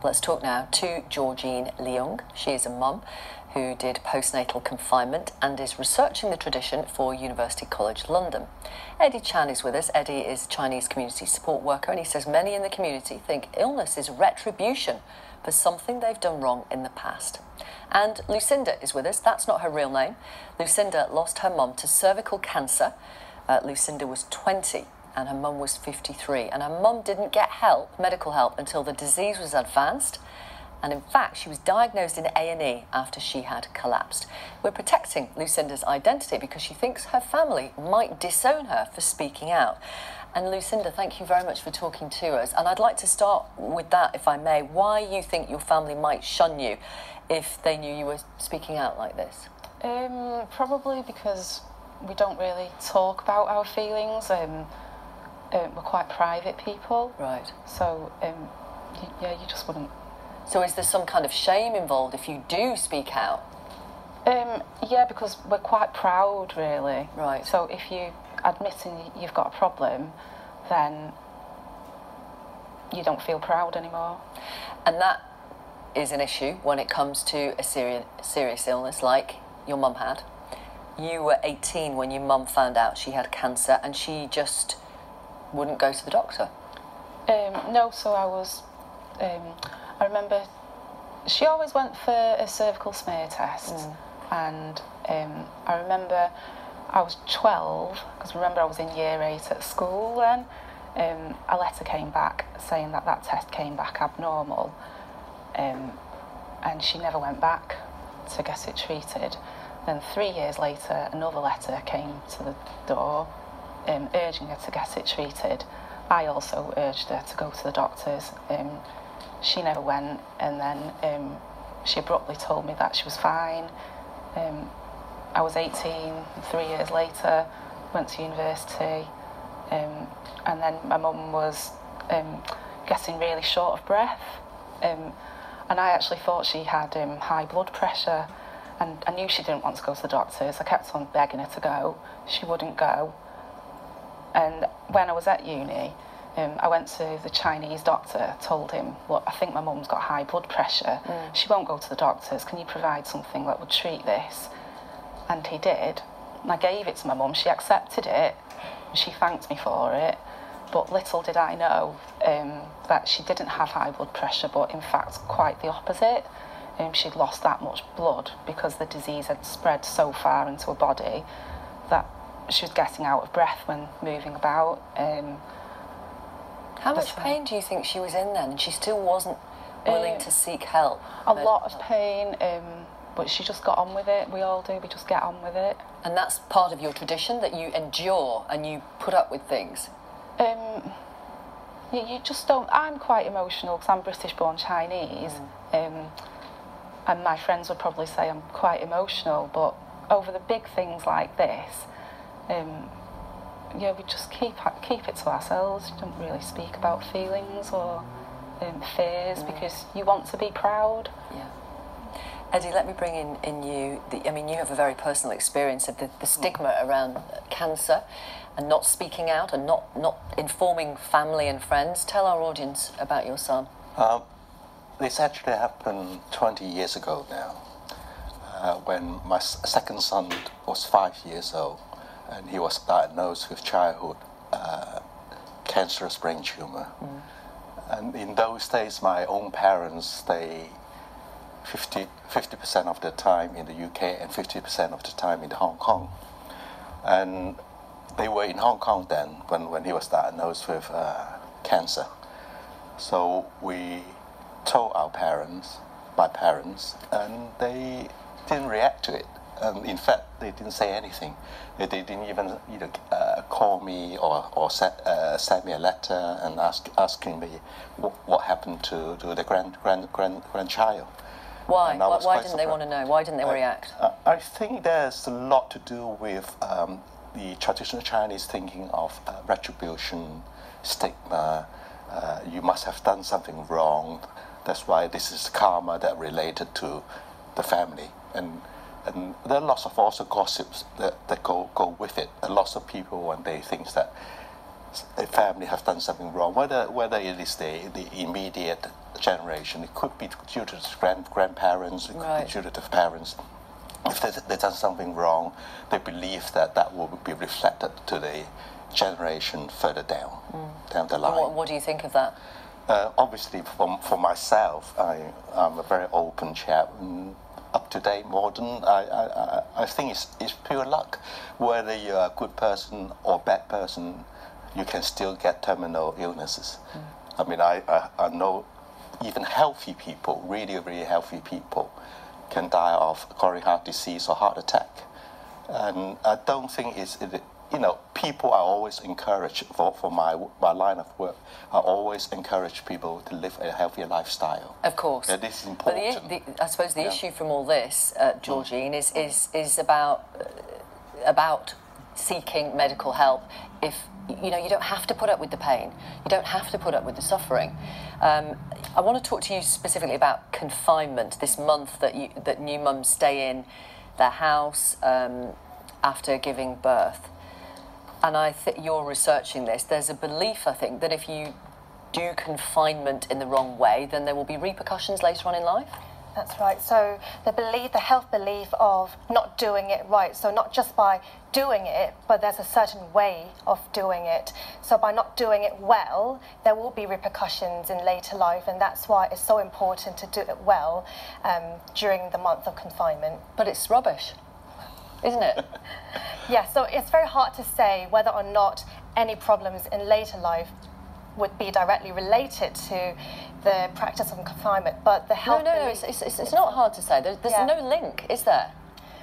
Let's talk now to Georgine Leung. She is a mum who did postnatal confinement and is researching the tradition for University College London. Eddie Chan is with us. Eddie is Chinese community support worker and he says many in the community think illness is retribution for something they've done wrong in the past. And Lucinda is with us. That's not her real name. Lucinda lost her mum to cervical cancer. Uh, Lucinda was 20 and her mum was 53. And her mum didn't get help, medical help, until the disease was advanced. And in fact, she was diagnosed in A&E after she had collapsed. We're protecting Lucinda's identity because she thinks her family might disown her for speaking out. And Lucinda, thank you very much for talking to us. And I'd like to start with that, if I may. Why you think your family might shun you if they knew you were speaking out like this? Um, probably because we don't really talk about our feelings. Um, um, we're quite private people. Right. So, um, y- yeah, you just wouldn't. So is there some kind of shame involved if you do speak out? Um, yeah, because we're quite proud, really. Right. So if you admitting you've got a problem, then you don't feel proud anymore. And that is an issue when it comes to a serious, serious illness like your mum had. You were 18 when your mum found out she had cancer and she just wouldn't go to the doctor. Um, no, so I was. Um, I remember she always went for a cervical smear test, and um, I remember I was 12 because remember I was in year eight at school then. Um, a letter came back saying that that test came back abnormal, um, and she never went back to get it treated. Then three years later, another letter came to the door um, urging her to get it treated. I also urged her to go to the doctors. Um, she never went, and then um, she abruptly told me that she was fine. Um, I was 18, three years later, went to university, um, and then my mum was um, getting really short of breath. Um, and I actually thought she had um, high blood pressure, and I knew she didn't want to go to the doctors. I kept on begging her to go. She wouldn't go. And when I was at uni, um, I went to the Chinese doctor, told him, look, I think my mum's got high blood pressure. She won't go to the doctors. Can you provide something that would treat this? And he did. And I gave it to my mum. She accepted it. She thanked me for it. But little did I know um, that she didn't have high blood pressure, but in fact, quite the opposite. Um, she'd lost that much blood because the disease had spread so far into her body that she was getting out of breath when moving about. Um, How much pain do you think she was in then and she still wasn't willing Um, to seek help? a lot of pain, um, but she just got on with it. We all do, we just get on with it. And that's part of your tradition that you endure and you put up with things. Um, you, you just don't. I'm quite emotional because I'm British born Chinese, um, and my friends would probably say I'm quite emotional. But over the big things like this, um, yeah, we just keep keep it to ourselves. You don't really speak about feelings or um, fears because you want to be proud. Yeah. Eddie, let me bring in, in you. The, I mean, you have a very personal experience of the, the stigma around cancer and not speaking out and not, not informing family and friends. Tell our audience about your son. Um, this actually happened 20 years ago now, uh, when my second son was five years old, and he was diagnosed with childhood uh, cancerous brain tumor. And in those days, my own parents they 50 percent of the time in the UK and 50% of the time in Hong Kong, and they were in Hong Kong then when, when he was diagnosed with uh, cancer. So we told our parents, my parents, and they didn't react to it. And in fact, they didn't say anything. They, they didn't even you know, uh, call me or, or send, uh, send me a letter and ask, asking me what, what happened to, to the grand, grand, grand, grandchild. Why? Why, why didn't they want to know? Why didn't they I- react? I, I think there's a lot to do with um, the traditional Chinese thinking of uh, retribution, stigma. Uh, you must have done something wrong. That's why this is karma that related to the family. And and there are lots of also gossips that, that go, go with it. And lots of people when they think that a family have done something wrong, whether whether it is the, the immediate generation, it could be due to the grand, grandparents, it could Right. be due to the parents. If they, they've done something wrong, they believe that that will be reflected to the generation further down, down the line. What, what do you think of that? Uh, obviously, for, for myself, I, I'm a very open chap. and Up to date, modern. I, I, I- think it's, it's pure luck. Whether you're a good person or bad person, you can still get terminal illnesses. Mm. I mean, I, I, I know even healthy people, really, really healthy people, can die of coronary heart disease or heart attack. And I don't think it's, it, you know, people are always encouraged, for, for my, my line of work, I always encourage people to live a healthier lifestyle. Of course. Yeah, this is But the, important. the, I suppose the Yeah. issue from all this, uh, Georgine, is, is, is about, uh, about seeking medical help if you know you don't have to put up with the pain you don't have to put up with the suffering um, i want to talk to you specifically about confinement this month that you that new mums stay in their house um, after giving birth and I think you're researching this. There's a belief, I think, that if you do confinement in the wrong way, then there will be repercussions later on in life. That's right. So the belief, the health belief of not doing it right. So not just by doing it, but there's a certain way of doing it. So by not doing it well, there will be repercussions in later life, and that's why it's so important to do it well um, during the month of confinement. But it's rubbish, isn't it? Yeah, so it's very hard to say whether or not any problems in later life would be directly related to the practice of confinement, but the health no, no. belief- It's, it's, it's not hard to say. There, there's Yeah. no link, is there?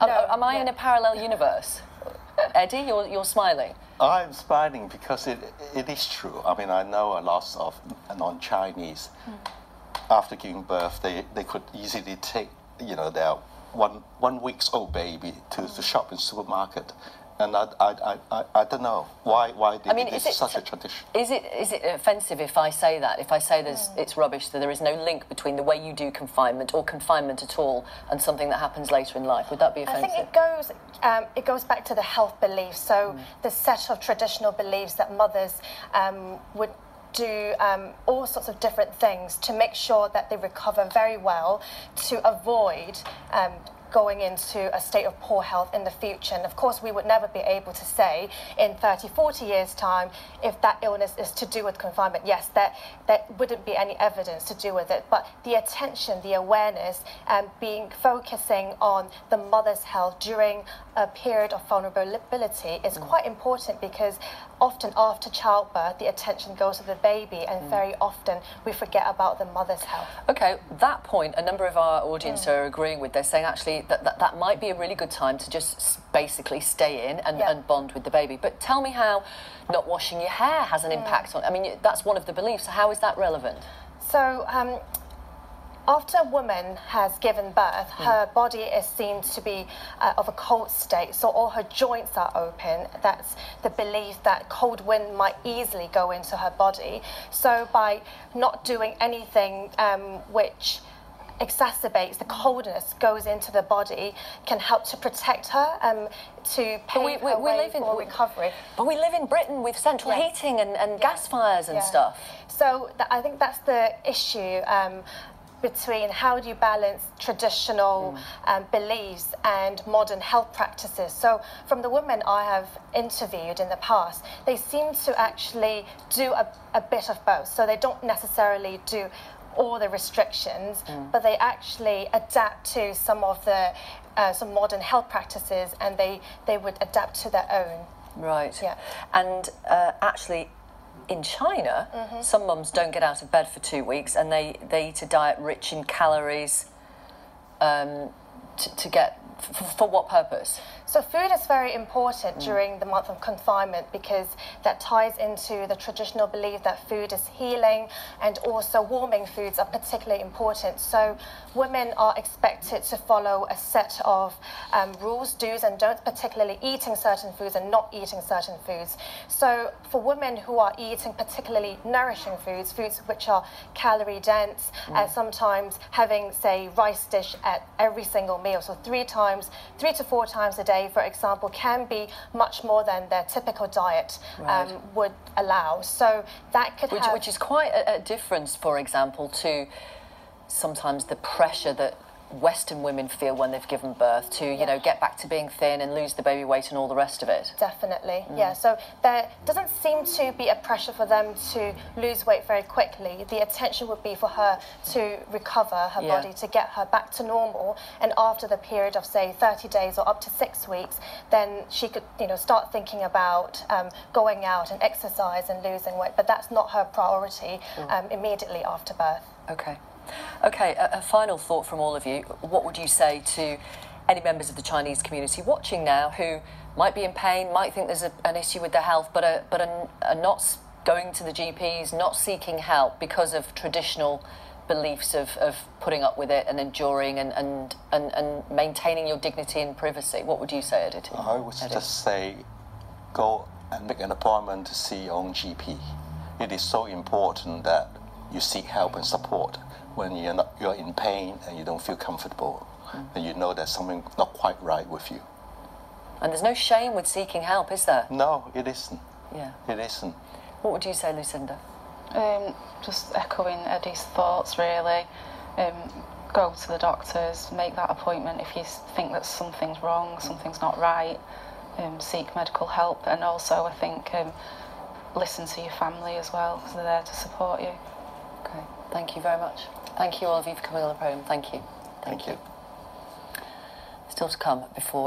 Am, No, am I in a parallel universe? Eddie, you're, you're smiling. I'm smiling because it, it is true. I mean, I know a lot of non-Chinese. Hmm. After giving birth, they, they could easily take, you know, their one one weeks old baby to the shop in supermarket, and I, I, I, I, I don't know why why they, I mean, this is is it- such a tradition. Is it is it offensive if I say that? If I say there's it's rubbish, that there is no link between the way you do confinement or confinement at all and something that happens later in life? Would that be offensive? I think it goes um, it goes back to the health beliefs. So the set of traditional beliefs that mothers um, would do um, all sorts of different things to make sure that they recover very well to avoid um, going into a state of poor health in the future. And of course, we would never be able to say in 30, 40 years' time if that illness is to do with confinement. Yes, there, there wouldn't be any evidence to do with it, but the attention, the awareness, and being focusing on the mother's health during a period of vulnerability is mm. quite important because often after childbirth, the attention goes to the baby, and mm. very often we forget about the mother's health. Okay, that point, a number of our audience mm. are agreeing with. They're saying actually that, that that might be a really good time to just basically stay in and, Yeah. and bond with the baby. But tell me how not washing your hair has an impact on. I mean, that's one of the beliefs. How is that relevant? So, um, after a woman has given birth, her body is seen to be uh, of a cold state, so all her joints are open. That's the belief that cold wind might easily go into her body. So, by not doing anything um, which exacerbates the coldness goes into the body can help to protect her um, to we, pave we, we way live in for recovery But we live in Britain with central Yeah. heating and, and gas fires and Yeah. stuff. So th- I think that's the issue um, between how do you balance traditional um, beliefs and modern health practices. So from the women I have interviewed in the past, they seem to actually do a, a bit of both. So they don't necessarily do all the restrictions, but they actually adapt to some of the uh, some modern health practices, and they they would adapt to their own. Right. Yeah. And uh, actually, in China, Mm-hmm. some mums don't get out of bed for two weeks and they, they eat a diet rich in calories um, to, to get. f- for what purpose? So food is very important during the month of confinement because that ties into the traditional belief that food is healing and also warming foods are particularly important. So women are expected to follow a set of um, rules, do's and don'ts, particularly eating certain foods and not eating certain foods. So for women who are eating particularly nourishing foods, foods which are calorie dense, and sometimes having say rice dish at every single meal, so three times, three to four times a day, for example, can be much more than their typical diet Right. um, would allow. So that could Which, have which is quite a, a difference, for example, to sometimes the pressure that Western women feel when they've given birth to, you know, get back to being thin and lose the baby weight and all the rest of it. Definitely, yeah. So there doesn't seem to be a pressure for them to lose weight very quickly. The attention would be for her to recover her Yeah. body, to get her back to normal. And after the period of say 30 days or up to six weeks, then she could, you know, start thinking about um, going out and exercise and losing weight. But that's not her priority um, immediately after birth. Okay. Okay, a, a final thought from all of you. What would you say to any members of the Chinese community watching now who might be in pain, might think there's a, an issue with their health, but are, but are, are not going to the GPs, not seeking help because of traditional beliefs of, of putting up with it and enduring and, and, and, and maintaining your dignity and privacy? What would you say, Eddie? I would just say go and make an appointment to see your own GP. It is so important that you seek help and support when you're, not, you're in pain and you don't feel comfortable and you know there's something not quite right with you. And there's no shame with seeking help, is there? No, it isn't. Yeah. It isn't. What would you say, Lucinda? Um, just echoing Eddie's thoughts, really. Um, go to the doctors, make that appointment if you think that something's wrong, something's not right. Um, seek medical help, and also I think um, listen to your family as well, because they're there to support you. Okay, thank you very much. Thank you all of you for coming on the programme. Thank you. Thank you. Still to come before